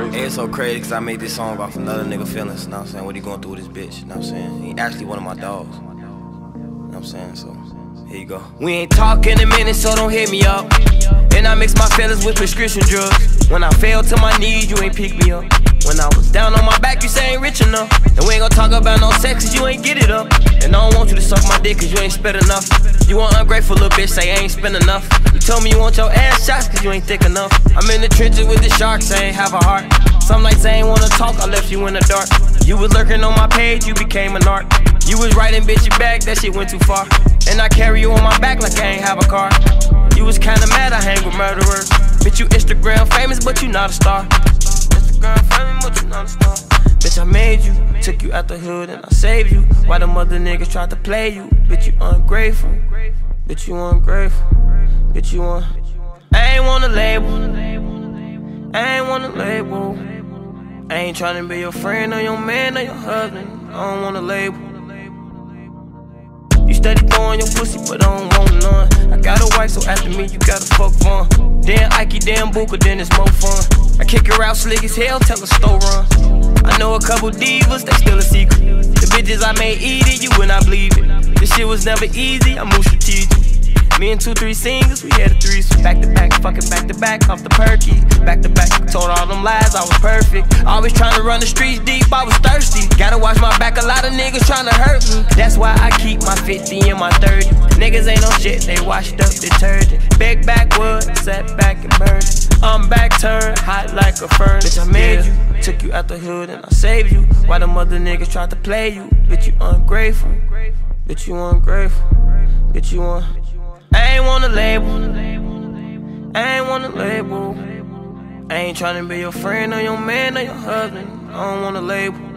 it's so crazy because I made this song off another nigga feelings. You know what I'm saying? What he going through with his bitch. You know what I'm saying? He actually one of my dogs. You know what I'm saying? So, here you go. We ain't talking a minute, so don't hit me up. And I mix my feelings with prescription drugs. When I fell to my knees, you ain't pick me up. When I was down on my back, you say ain't rich enough. And we ain't gonna talk about no sex, cause you ain't get it up. And I don't want you to suck my dick, cause you ain't spit enough. You want ungrateful little bitch, say I ain't spend enough. You told me you want your ass shots, cause you ain't thick enough. I'm in the trenches with the sharks, I ain't have a heart. Some nights I ain't wanna talk, I left you in the dark. You was lurking on my page, you became a narc. You was writing bitch back, that shit went too far. And I carry you on my back like I ain't have a car. You was kinda mad, I hang with murderers. Bitch, you Instagram famous, but you not a star. Instagram famous, but you not star. Bitch, I made you, took you out the hood and I saved you. Why the mother niggas tried to play you? Bitch, you ungrateful. Bitch, you ungrateful. Bitch, you want. I ain't want a label. I ain't want a label. I ain't tryna be your friend or your man or your husband. I don't want a label. You steady throwing your pussy, but I don't want none. I got a wife, so after me, you gotta fuck fun. Damn Booker, then it's more fun. I kick her out slick as hell, tell her store run. I know a couple divas, they still a secret. The bitches I made eat it, you and I believe it. This shit was never easy, I move strategic. Me and two, three singers, we had a threesome. Back to back, fucking back to back, off the perky. Back to back, told all them lies, I was perfect. Always trying to run the streets deep, I was thirsty. Gotta watch my back, a lot of niggas trying to hurt me. That's why I keep my 50 and my 30. Niggas ain't no shit, they washed up detergent. Big backwood, set back and burn. I'm back turned, hot like a furnace. Bitch, I made you, took you out the hood and I saved you. Why the mother niggas tried to play you? Bitch, you ungrateful. Bitch, you ungrateful. Bitch, you want. I ain't wanna label. I ain't want a label. I ain't tryna be your friend or your man or your husband. I don't wanna label.